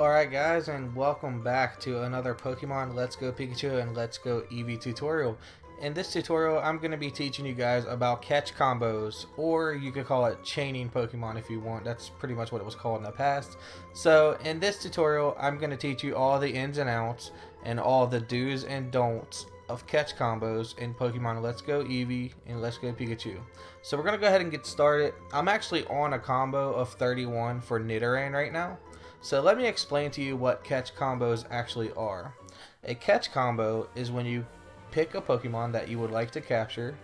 Alright guys and welcome back to another Pokemon Let's Go Pikachu and Let's Go Eevee tutorial. In this tutorial I'm going to be teaching you guys about catch combos or you could call it chaining Pokemon if you want. That's pretty much what it was called in the past. So in this tutorial I'm going to teach you all the ins and outs and all the do's and don'ts of catch combos in Pokemon Let's Go Eevee and Let's Go Pikachu. So we're going to go ahead and get started. I'm actually on a combo of 31 for Nidoran right now. So let me explain to you what catch combos actually are. A catch combo is when you pick a Pokemon that you would like to capture.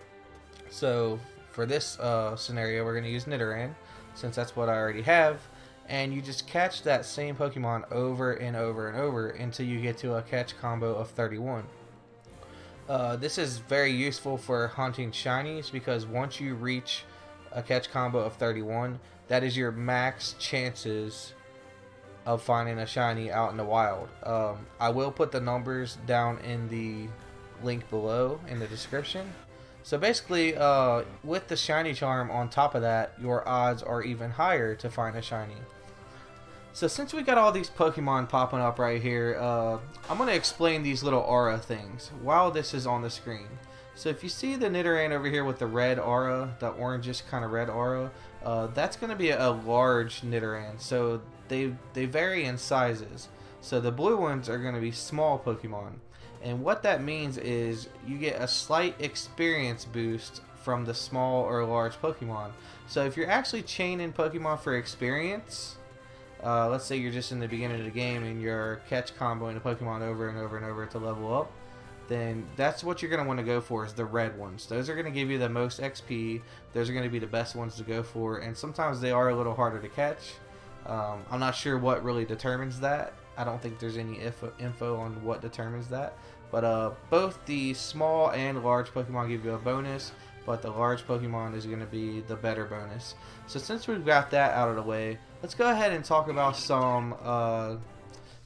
So for this uh, scenario, we're going to use Nidoran, since that's what I already have. And you just catch that same Pokemon over and over and over until you get to a catch combo of 31. Uh, this is very useful for hunting shinies because once you reach a catch combo of 31, that is your max chances of finding a shiny out in the wild. Um, I will put the numbers down in the link below in the description. So basically, uh, with the shiny charm on top of that, your odds are even higher to find a shiny. So since we got all these Pokemon popping up right here, uh, I'm going to explain these little aura things while this is on the screen. So if you see the Nidoran over here with the red aura, the orangish kind of red aura, uh, that's going to be a large Nidoran. So they they vary in sizes. So the blue ones are going to be small Pokemon. And what that means is you get a slight experience boost from the small or large Pokemon. So if you're actually chaining Pokemon for experience, uh, let's say you're just in the beginning of the game and you're catch comboing a Pokemon over and over and over to level up, then that's what you're going to want to go for is the red ones. Those are going to give you the most XP. Those are going to be the best ones to go for. And sometimes they are a little harder to catch. Um, I'm not sure what really determines that. I don't think there's any info, on what determines that. But uh, both the small and large Pokemon give you a bonus, but the large Pokemon is going to be the better bonus. So since we've got that out of the way, let's go ahead and talk about some uh,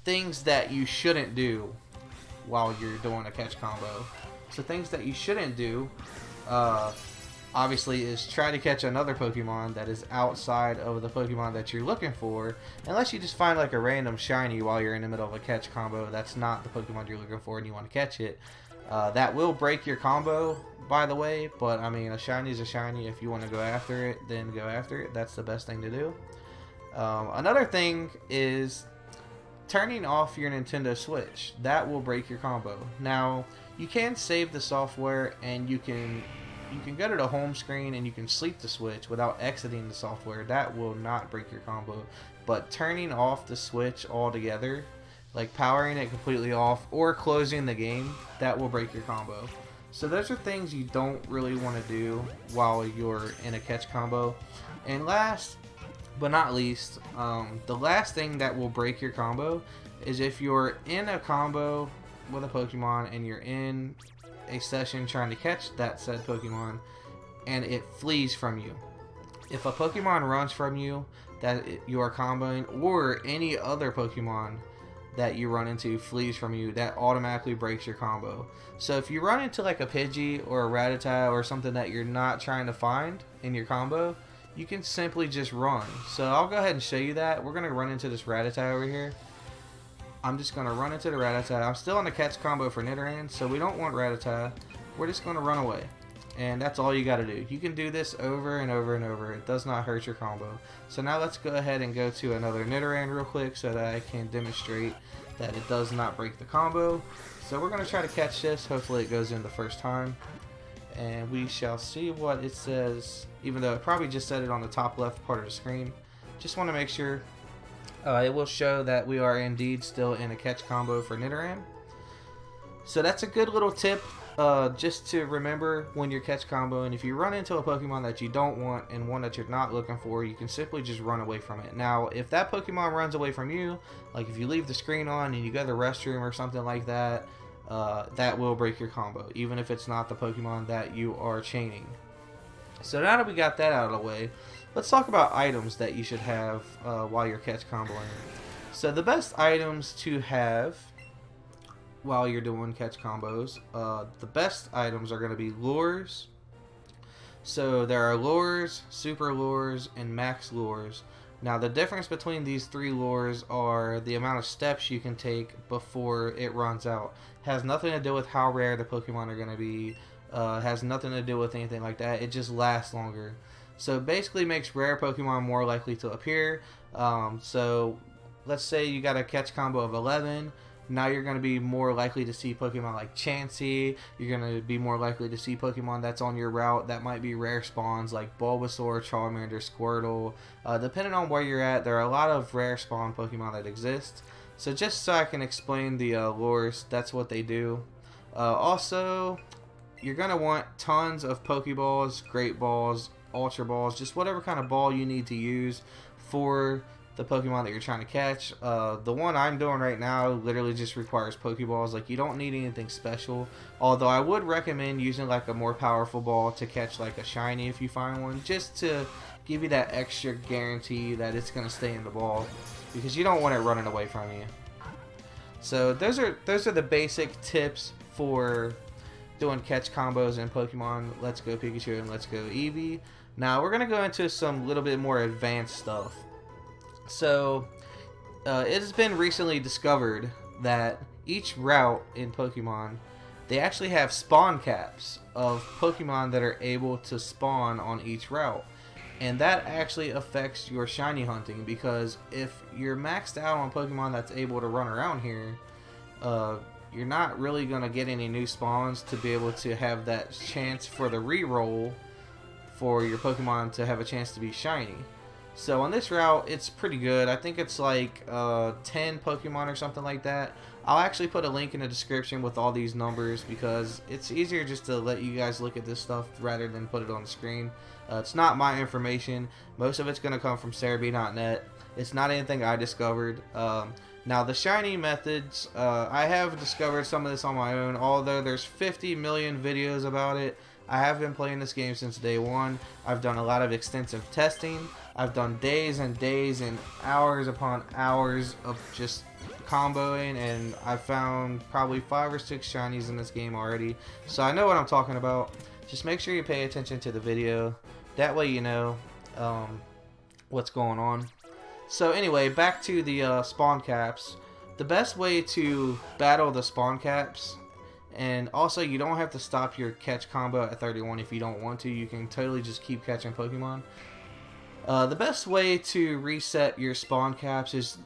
things that you shouldn't do while you're doing a catch combo. So things that you shouldn't do, uh, obviously is try to catch another Pokemon that is outside of the Pokemon that you're looking for, unless you just find like a random shiny while you're in the middle of a catch combo that's not the Pokemon you're looking for and you want to catch it. Uh, that will break your combo, by the way, but I mean, a shiny is a shiny. If you want to go after it, then go after it. That's the best thing to do. Um, another thing is turning off your Nintendo Switch. That will break your combo. Now, you can save the software and you can you can go to the home screen and you can sleep the switch without exiting the software. That will not break your combo. But turning off the switch altogether, like powering it completely off or closing the game, that will break your combo. So those are things you don't really want to do while you're in a catch combo. And last but not least, um, the last thing that will break your combo is if you're in a combo with a Pokemon and you're in a session trying to catch that said Pokemon and it flees from you. If a Pokemon runs from you that you are comboing or any other Pokemon that you run into flees from you, that automatically breaks your combo. So if you run into like a Pidgey or a Rattata or something that you're not trying to find in your combo, you can simply just run. So I'll go ahead and show you that. We're going to run into this Rattata over here. I'm just going to run into the Rattata. I'm still on the catch combo for Nidoran, so we don't want Rattata. We're just going to run away. And that's all you got to do. You can do this over and over and over. It does not hurt your combo. So now let's go ahead and go to another Nidoran real quick so that I can demonstrate that it does not break the combo. So we're going to try to catch this. Hopefully it goes in the first time. And we shall see what it says, even though it probably just said it on the top left part of the screen. Just want to make sure uh, it will show that we are indeed still in a catch combo for Nidoran. So that's a good little tip uh, just to remember when you're catch combo. And if you run into a Pokemon that you don't want and one that you're not looking for, you can simply just run away from it. Now, if that Pokemon runs away from you, like if you leave the screen on and you go to the restroom or something like that, uh, that will break your combo, even if it's not the Pokemon that you are chaining. So now that we got that out of the way, let's talk about items that you should have uh, while you're catch comboing. So the best items to have while you're doing catch combos, uh, the best items are going to be lures. So there are lures, super lures, and max lures. Now the difference between these three lures are the amount of steps you can take before it runs out. Has nothing to do with how rare the Pokemon are going to be. Uh, has nothing to do with anything like that. It just lasts longer. So basically makes rare Pokemon more likely to appear. Um, so let's say you got a catch combo of 11 now you're going to be more likely to see Pokemon like Chansey. You're going to be more likely to see Pokemon that's on your route that might be rare spawns like Bulbasaur, Charmander, Squirtle. Uh, depending on where you're at, there are a lot of rare spawn Pokemon that exist. So just so I can explain the uh, lures, that's what they do. Uh, also, you're going to want tons of Pokeballs, Great Balls, Ultra Balls, just whatever kind of ball you need to use for the Pokemon that you're trying to catch. Uh, the one I'm doing right now literally just requires Pokeballs. Like, you don't need anything special. Although, I would recommend using, like, a more powerful ball to catch, like, a shiny if you find one. Just to give you that extra guarantee that it's going to stay in the ball. Because you don't want it running away from you. So, those are, those are the basic tips for doing catch combos in Pokemon Let's Go Pikachu and Let's Go Eevee. Now, we're going to go into some little bit more advanced stuff. So, uh, it has been recently discovered that each route in Pokemon, they actually have spawn caps of Pokemon that are able to spawn on each route. And that actually affects your shiny hunting because if you're maxed out on Pokemon that's able to run around here, uh, you're not really going to get any new spawns to be able to have that chance for the reroll for your Pokemon to have a chance to be shiny. So on this route, it's pretty good. I think it's like uh, 10 Pokemon or something like that. I'll actually put a link in the description with all these numbers because it's easier just to let you guys look at this stuff rather than put it on the screen. Uh, it's not my information. Most of it's going to come from Serebii.net. It's not anything I discovered. Um, now the shiny methods, uh, I have discovered some of this on my own, although there's 50 million videos about it. I have been playing this game since day one. I've done a lot of extensive testing. I've done days and days and hours upon hours of just comboing and I found probably five or six shinies in this game already. So I know what I'm talking about. Just make sure you pay attention to the video. That way you know um, what's going on. So anyway, back to the uh, spawn caps. The best way to battle the spawn caps and also you don't have to stop your catch combo at 31 if you don't want to. You can totally just keep catching Pokemon. Uh, the best way to reset your spawn caps is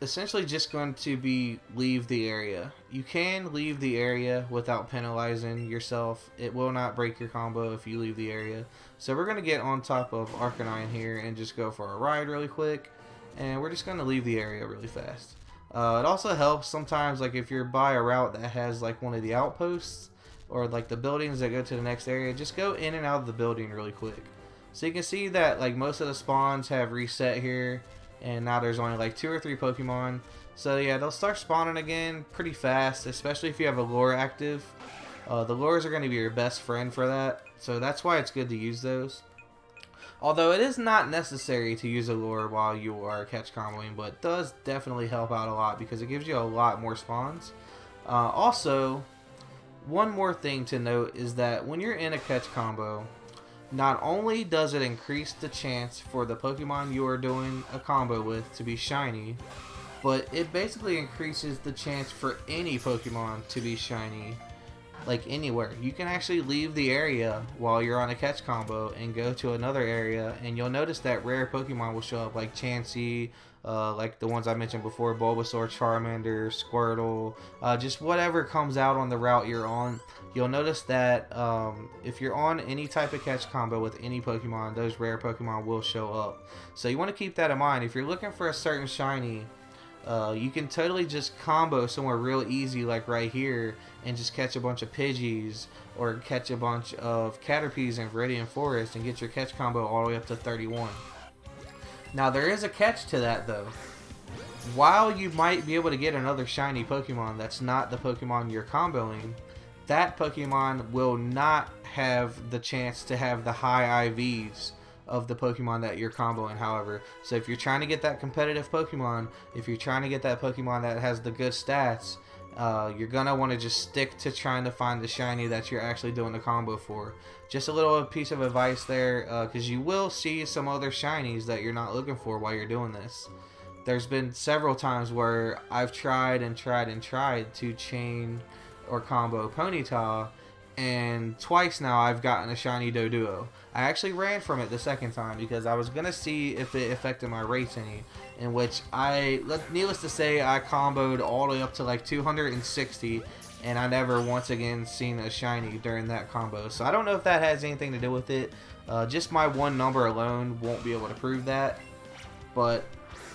essentially just going to be leave the area. You can leave the area without penalizing yourself. It will not break your combo if you leave the area. So we're going to get on top of Arcanine here and just go for a ride really quick. And we're just going to leave the area really fast. Uh, it also helps sometimes like if you're by a route that has like one of the outposts or like the buildings that go to the next area, just go in and out of the building really quick. So you can see that like most of the spawns have reset here and now there's only like two or three Pokemon. So yeah, they'll start spawning again pretty fast, especially if you have a lure active. Uh, the lures are going to be your best friend for that, so that's why it's good to use those. Although it is not necessary to use a lure while you are catch comboing, but does definitely help out a lot because it gives you a lot more spawns. Uh, also, one more thing to note is that when you're in a catch combo, not only does it increase the chance for the Pokemon you are doing a combo with to be shiny, but it basically increases the chance for any Pokemon to be shiny, like anywhere. You can actually leave the area while you're on a catch combo and go to another area, and you'll notice that rare Pokemon will show up, like Chansey, uh, like the ones I mentioned before, Bulbasaur, Charmander, Squirtle, uh, just whatever comes out on the route you're on. You'll notice that um, if you're on any type of catch combo with any Pokemon, those rare Pokemon will show up. So you want to keep that in mind. If you're looking for a certain shiny, uh, you can totally just combo somewhere real easy like right here and just catch a bunch of Pidgeys or catch a bunch of Caterpies in Viridian Forest and get your catch combo all the way up to 31. Now there is a catch to that though. While you might be able to get another shiny Pokemon that's not the Pokemon you're comboing, that Pokemon will not have the chance to have the high IVs of the Pokemon that you're comboing, however. So if you're trying to get that competitive Pokemon, if you're trying to get that Pokemon that has the good stats, uh, you're gonna want to just stick to trying to find the shiny that you're actually doing the combo for. Just a little piece of advice there, because uh, you will see some other shinies that you're not looking for while you're doing this. There's been several times where I've tried and tried and tried to chain or combo Ponyta, and twice now I've gotten a shiny Doduo. I actually ran from it the second time because I was gonna see if it affected my rates any. In which I, needless to say, I comboed all the way up to like 260, and I never once again seen a shiny during that combo. So I don't know if that has anything to do with it. Uh, just my one number alone won't be able to prove that, but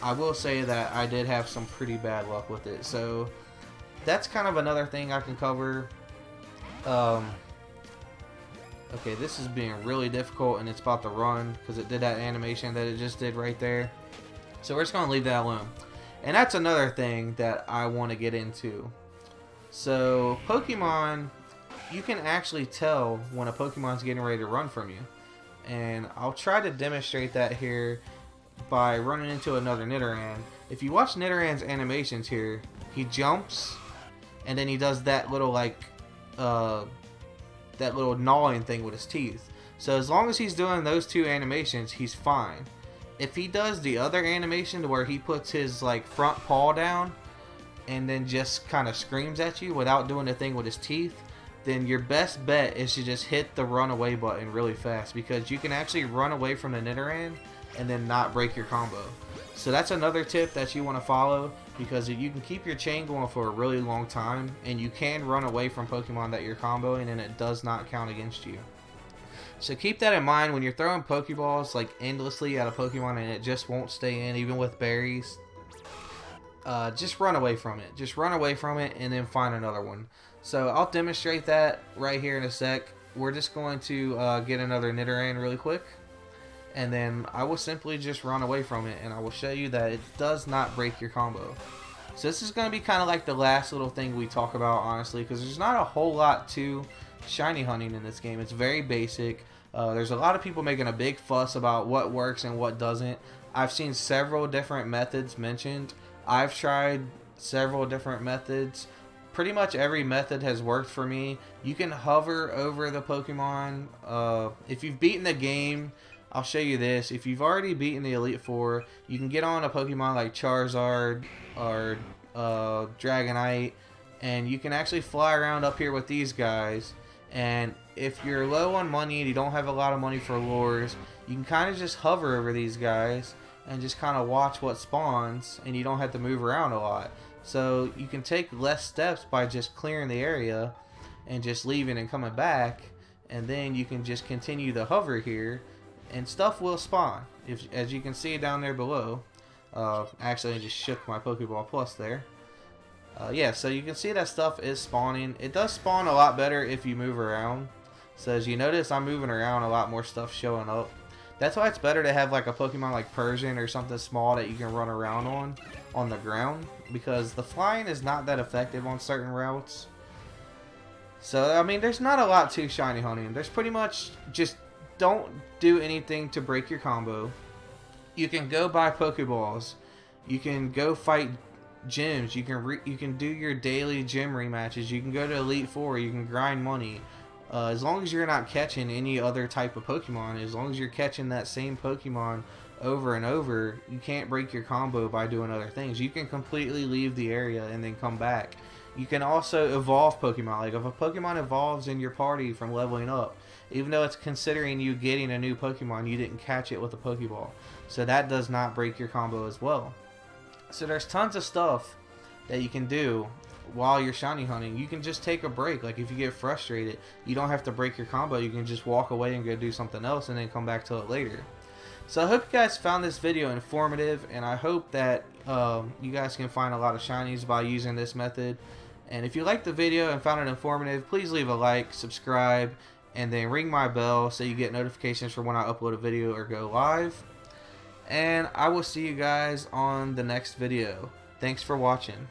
I will say that I did have some pretty bad luck with it. So that's kind of another thing I can cover. Um, okay, this is being really difficult and it's about to run because it did that animation that it just did right there. So we're just going to leave that alone. And that's another thing that I want to get into. So Pokemon, you can actually tell when a Pokemon's getting ready to run from you. And I'll try to demonstrate that here by running into another Nidoran. If you watch Nidoran's animations here, he jumps and then he does that little like uh, that little gnawing thing with his teeth. So as long as he's doing those two animations, he's fine. If he does the other animation where he puts his like front paw down and then just kind of screams at you without doing the thing with his teeth, then your best bet is to just hit the run away button really fast because you can actually run away from the Nidoran and then not break your combo. So that's another tip that you want to follow because if you can keep your chain going for a really long time and you can run away from Pokemon that you're comboing and it does not count against you. So keep that in mind when you're throwing Pokeballs like endlessly at a Pokemon and it just won't stay in even with berries. Uh, just run away from it. Just run away from it and then find another one. So I'll demonstrate that right here in a sec. We're just going to uh, get another Nidoran really quick and then I will simply just run away from it and I will show you that it does not break your combo. So this is going to be kind of like the last little thing we talk about honestly because there's not a whole lot to shiny hunting in this game. It's very basic. Uh, there's a lot of people making a big fuss about what works and what doesn't. I've seen several different methods mentioned. I've tried several different methods. Pretty much every method has worked for me. You can hover over the Pokemon. Uh, if you've beaten the game, I'll show you this. If you've already beaten the Elite Four, you can get on a Pokemon like Charizard or uh, Dragonite, and you can actually fly around up here with these guys. And if you're low on money and you don't have a lot of money for lures, you can kind of just hover over these guys and just kind of watch what spawns, and you don't have to move around a lot. So you can take less steps by just clearing the area and just leaving and coming back, and then you can just continue to hover here and stuff will spawn. If, as you can see down there below, uh, actually I just shook my Pokeball Plus there. Uh, yeah, so you can see that stuff is spawning. It does spawn a lot better if you move around. So as you notice, I'm moving around, a lot more stuff showing up. That's why it's better to have like a Pokemon like Persian or something small that you can run around on, on the ground. Because the flying is not that effective on certain routes. So, I mean, there's not a lot to Shiny Hunting. There's pretty much just don't do anything to break your combo. You can go buy Pokeballs. You can go fight gyms. You can you can do your daily gym rematches. You can go to Elite Four. You can grind money. Uh, as long as you're not catching any other type of Pokemon, as long as you're catching that same Pokemon over and over, you can't break your combo by doing other things. You can completely leave the area and then come back. You can also evolve Pokemon. Like if a Pokemon evolves in your party from leveling up, even though it's considering you getting a new Pokemon, you didn't catch it with a Pokeball. So that does not break your combo as well. So there's tons of stuff that you can do while you're shiny hunting. You can just take a break. Like if you get frustrated, you don't have to break your combo. You can just walk away and go do something else and then come back to it later. So I hope you guys found this video informative and I hope that um, you guys can find a lot of shinies by using this method. And if you liked the video and found it informative, please leave a like, subscribe, and then ring my bell so you get notifications for when I upload a video or go live. And I will see you guys on the next video. Thanks for watching.